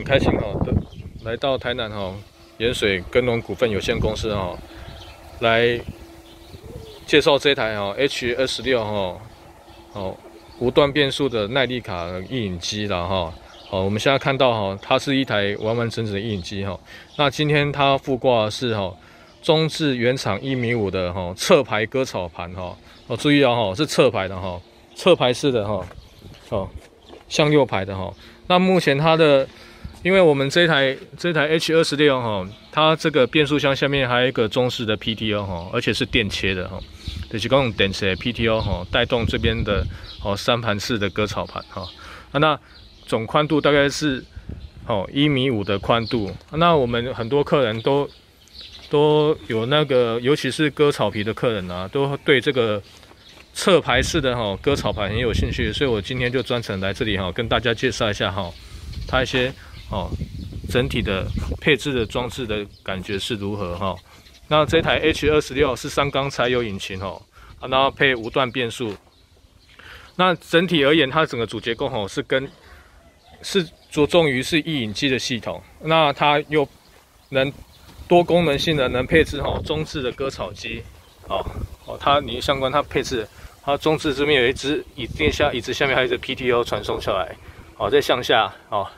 很开心哈，来到台南哈盐水耕农股份有限公司哈，来介绍这台哈 H 二十六哈哦无段变速的耐力卡印影机了哈。好，我们现在看到哈，它是一台完完整整的印影机哈。那今天它附挂是哈中置原厂一米五的哈侧排割草盘哈。哦，注意啊哈，是侧排的哈，侧排式的哈，哦，向右排的哈。那目前它的，因为我们这台这台 H 二十六哈，它这个变速箱下面还有一个中式的 PTO 哈，而且是电切的哈，就是用电切 PTO 哈，带动这边的哦三盘式的割草盘哈。那总宽度大概是哦一米五的宽度。那我们很多客人都都有那个，尤其是割草皮的客人啊，都对这个。侧排式的哈割草盘很有兴趣，所以我今天就专程来这里哈，跟大家介绍一下哈，它一些哦整体的配置的装置的感觉是如何哈。那这台 H 二十六是三缸柴油引擎哦，然后配无段变速。那整体而言，它整个主结构哈是跟是着重于是一引机的系统，那它又能多功能性的能配置哈中置的割草机哦哦，它你相关它配置。它中置这边有一只椅垫下，椅子下面还有一只 PTO 传送下来，哦，再向下，哦，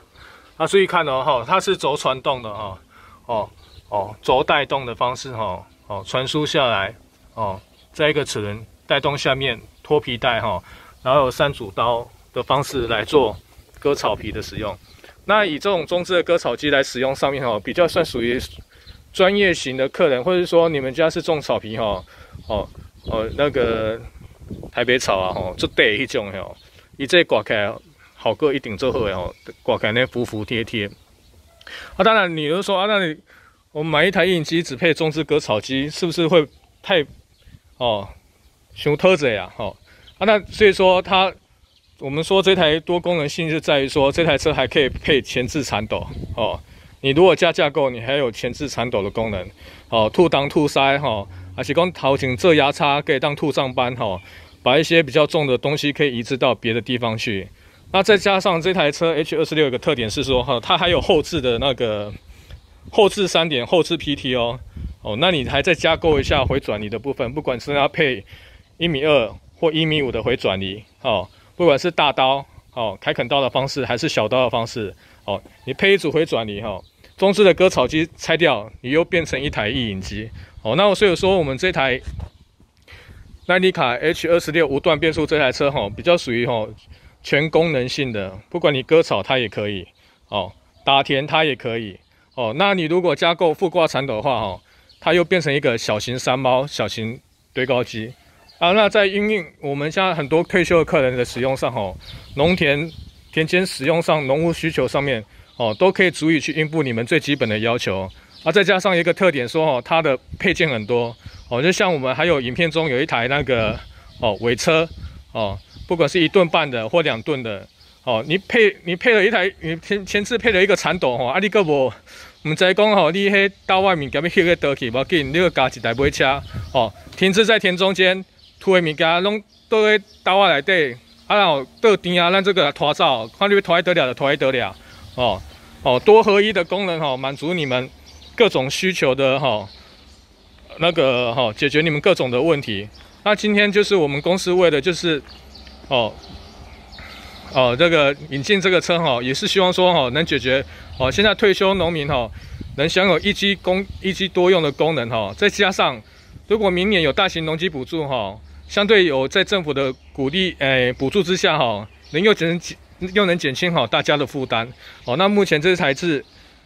啊注意看哦，哈，它是轴传动的，哈，哦，哦，轴带动的方式，哈，哦，传输下来，哦，在一个齿轮带动下面脱皮带，哈，然后有三组刀的方式来做割草皮的使用。那以这种中置的割草机来使用上面，哈，比较算属于专业型的客人，或者说你们家是种草皮，哈，哦，哦，那个。台北草啊，吼，做地迄种吼，伊这挂起好过一顶做好诶吼，挂起来呢服服帖帖。啊，当然，你如说啊，那你我们买一台印机只配中置割草机，是不是会太哦，熊特子呀？吼啊，那所以说它，我们说这台多功能性就在于说这台车还可以配前置铲斗哦。你如果加架构，你还有前置铲斗的功能哦，吐当吐塞哈。而且光头前做压差可以当兔上班哈，把一些比较重的东西可以移植到别的地方去。那再加上这台车 H 二十六有个特点是说哈，它还有后置的那个后置三点后置 PT 哦哦，那你还再加购一下回转离的部分，不管是要配一米二或一米五的回转离哦，不管是大刀哦开垦刀的方式还是小刀的方式哦，你配一组回转离哈，中置的割草机拆掉，你又变成一台异影机。哦，那我所以说，我们这台耐力卡 H 二十六无段变速这台车哈，比较属于哈全功能性的，不管你割草它也可以，哦，打田它也可以，哦，那你如果加购副挂铲斗的话哦，它又变成一个小型山猫、小型堆高机啊。那在应用我们现在很多退休的客人的使用上哦，农田田间使用上、农务需求上面哦，都可以足以去应付你们最基本的要求。啊，再加上一个特点，说哦，它的配件很多哦，就像我们还有影片中有一台那个哦尾车哦，不管是一吨半的或两吨的哦，你配你配了一台，你前前次配了一个铲斗哦，啊，你个无，我们再讲吼，你迄到外面夹要去个倒去，无紧，你个加一台尾车哦，停滞在田中间，土的物件拢倒在刀瓦内底，啊，然后倒田啊，咱这个拖走，看你要拖得了就拖得了哦哦，多合一的功能哈，满足你们。各种需求的哈，那个哈，解决你们各种的问题。那今天就是我们公司为的就是哦哦，这个引进这个车哈，也是希望说哈，能解决哦，现在退休农民哈，能享有一机功一机多用的功能哈。再加上如果明年有大型农机补助哈，相对有在政府的鼓励诶补助之下哈，能又减又能减轻好大家的负担哦。那目前这台是。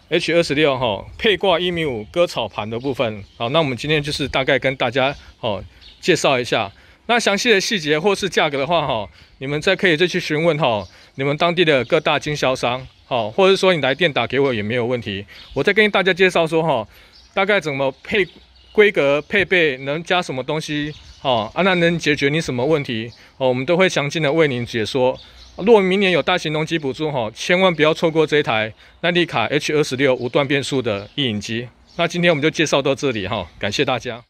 H 二十六哈配挂一米五割草盘的部分，好，那我们今天就是大概跟大家哦介绍一下，那详细的细节或是价格的话哈，你们再可以再去询问哈你们当地的各大经销商，好，或者说你来电打给我也没有问题，我再跟大家介绍说哈，大概怎么配规格配备能加什么东西，哦，啊那能解决你什么问题，哦，我们都会详尽的为您解说。如果明年有大型农机补助哈，千万不要错过这一台耐力卡 H 二十六无段变速的印影机。那今天我们就介绍到这里哈，感谢大家。